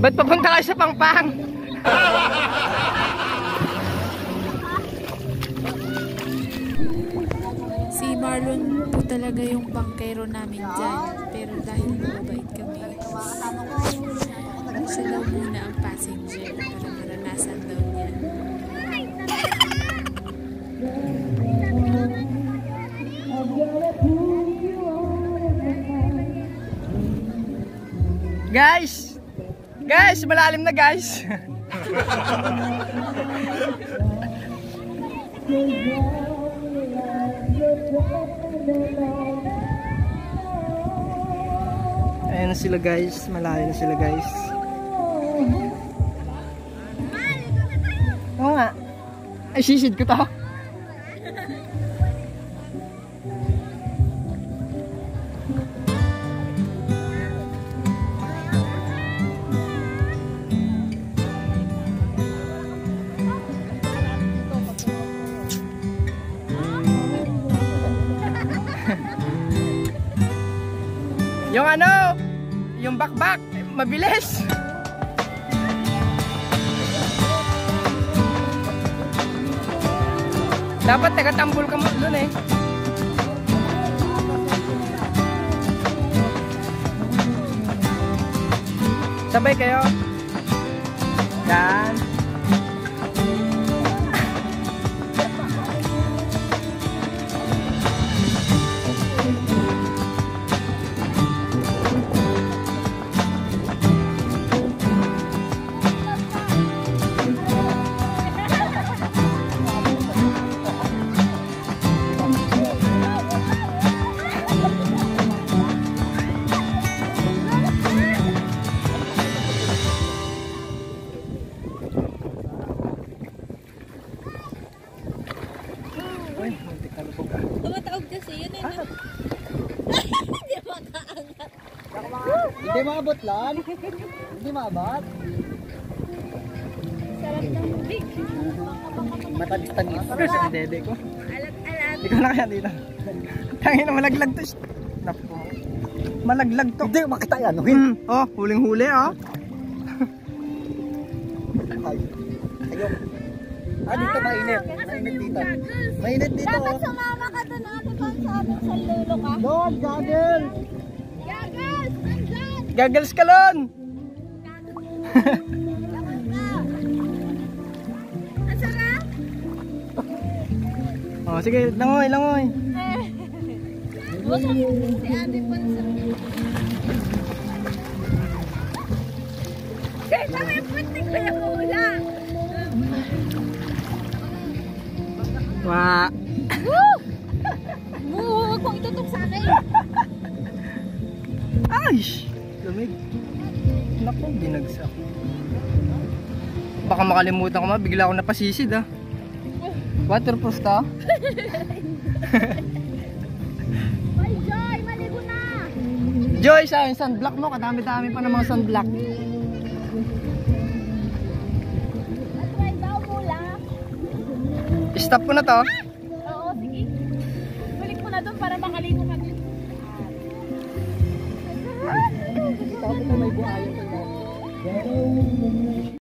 Ba't papunta kayo sa pangpang? Si Marlon po talaga yung bangkero namin dyan. Pero dahil mabait kami, siya daw muna ang passenger para maranasan daw niya. Guys! Guys, malalim na guys. Ayan na sila guys, malalim na sila guys. Oo nga. Ay, sisid ko to. Yung ano, yung bakbak, mabilis. Dapat tagatambol ka mo dun eh. Sabay kayo. Yan. Hindi maabot lang. Hindi maabot. Sarap ng tubig. Matalis-talis. Kasi ang dede ko. Alat-alat. Ikaw na kaya dito. Tangin na malaglag to. Naku. Malaglag to. Hindi, makita yan. no? Hmm. Oh, huling-huli oh. Ay, ayok. Ah, dito mainit. Mainit dito. Mainit dito. Dapat oh. sumama ka doon ate pang sabi sa lulo ka. Doon, gagel. Yagas! Gagals ka lon. Oh, sige, langoy, langoy. Kaya kami putik ko yung hula. Wa. Woo! Woo! Huwag mong itutok sa akin. Ay! Lamig. Naku, binagsak. Baka makalimutan ko ma, bigla ako napasisid ah. Waterproof to? Ay, Joy! Maligo na! Joy, sa yung sunblock mo, kadami-dami pa ng mga sunblock. Stop ko na to. Oo, sige. Balik mo na doon para makaligo Oh, my God.